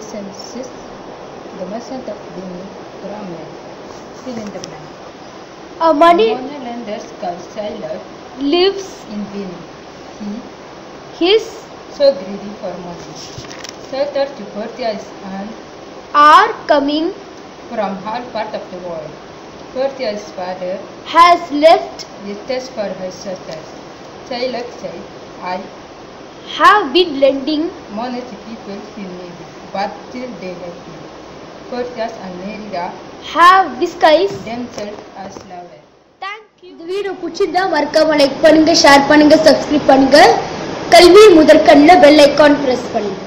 census, the merchant of Cromwell. Fill in the blank. A money called Shylock lives in Venice. He his so greedy for money. Settled to Portia's and are coming from all part of the world. Portia's father has left the test for her sisters. Shylock said, I have been lending money to people who need it, but till they let me. Portias and Merida have disguised themselves as lovers. இந்த video பிடிச்சிருந்தா மறக்காம like பண்ணுங்க share பண்ணுங்க subscribe பண்ணுங்க கல்வி முதற்கண்ணில் bell icon press பண்ணுங்க